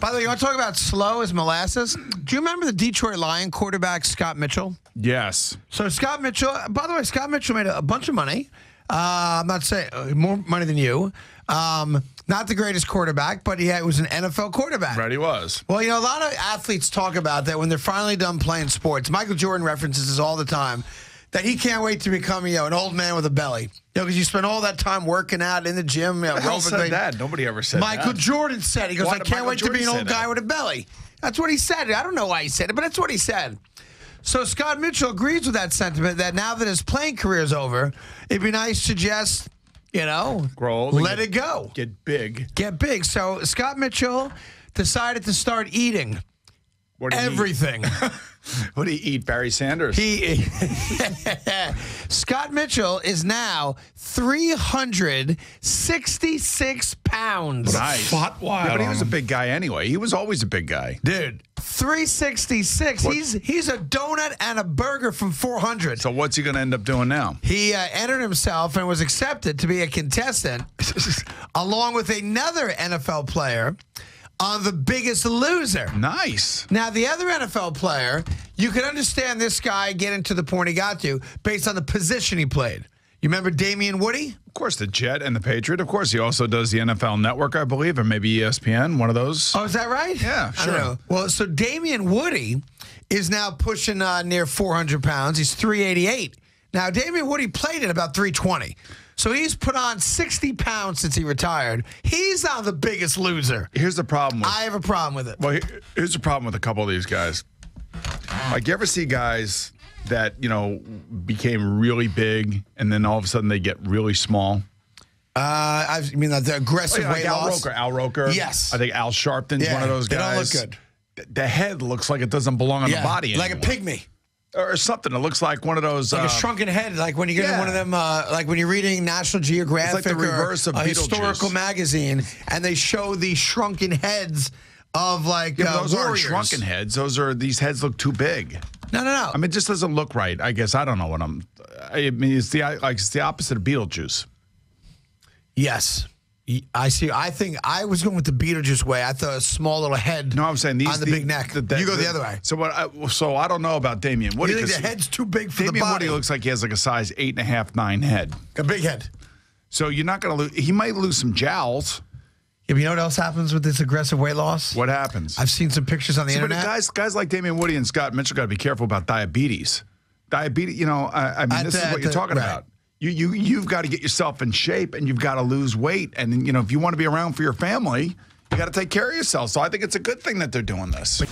By the way, you want to talk about slow as molasses? Do you remember the Detroit Lion quarterback Scott Mitchell? Yes. So Scott Mitchell. By the way, Scott Mitchell made a, bunch of money. Uh, I'm not saying uh, more money than you. Um, not the greatest quarterback, but he had, was an NFL quarterback. Right, he was. Well, you know, a lot of athletes talk about that when they're finally done playing sports. Michael Jordan references this all the time. That he can't wait to become, you know, an old man with a belly. You know, because you spend all that time working out in the gym. You know, The hell said that? Nobody ever said Michael that. Jordan said. He goes, Why I can't Michael wait to be an old that? guy with a belly. That's what he said. I don't know why he said it, but that's what he said. So Scott Mitchell agrees with that sentiment that now that his playing career is over, it'd be nice to just, you know, Grow old let get- it go, Get big. get big. So Scott Mitchell decided to start eating What did he eat? everything. What do you eat, Barry Sanders? He Scott Mitchell is now 366 pounds. nice. fought wild Yeah, but he was a big guy anyway. He was always a big guy. Dude, 366. He's he's a donut and a burger from 400. So what's he going to end up doing now? He uh, entered himself and was accepted to be a contestant along with another NFL player on The Biggest Loser. Nice. Now, the other NFL player, you can understand this guy getting to the point he got to based on the position he played. You remember Damien Woody? Of course, the Jet and the Patriot. Of course, he also does the NFL Network, I believe, or maybe ESPN, one of those. Oh, is that right? Yeah, I don't sure. know. Well, so Damien Woody is now pushing uh, near 400 pounds. He's 388. Now, Damien Woody played at about 320. So he's put on 60 pounds since he retired. He's now the biggest loser. Here's the problem with I have a problem with it. Well, here's the problem with a couple of these guys. Like, you ever see guys that, you know, became really big and then all of a sudden they get really small? Uh, I mean, the aggressive like weight Al loss. Roker. Al Roker. Yes. I think Al Sharpton's Yeah, one of those guys. they don't look good. The head looks like it doesn't belong on Yeah, the body anymore. like a pygmy. Or something. It looks like one of those. Like uh, a shrunken head, like when you get in yeah. one of them, uh, like when you're reading National Geographic the or reverse of a historical magazine, and they show the shrunken heads of like Yeah, uh, those aren't shrunken heads. Those are these heads look too big. No, no, no. I mean, it just doesn't look right. I guess I don't know what I'm. I mean, it's the like it's the opposite of Beetlejuice. yes, I see. I think I was going with the Beetlejuice way. I thought a small little head. No, I'm saying these on the, the- big neck. the- the- you go the, other way. So what? I, so I don't know about Damien Woody. You think the head's too big for Damien the body? Woody looks like he has like a size eight and a half, nine head. a big head. So you're not going to lose. He might lose some jowls. Yeah, but you know what else happens with this aggressive weight loss? What happens? I've seen some pictures on the internet. guys, guys like Damien Woody and Scott Mitchell got to be careful about diabetes. Diabetes, you know, I, I mean, At this the- is what you're the- talking right. about. You you you've got to get yourself in shape, and you've got to lose weight, and you know, if you want to be around for your family, you got to take care of yourself. So I think it's a good thing that they're doing this.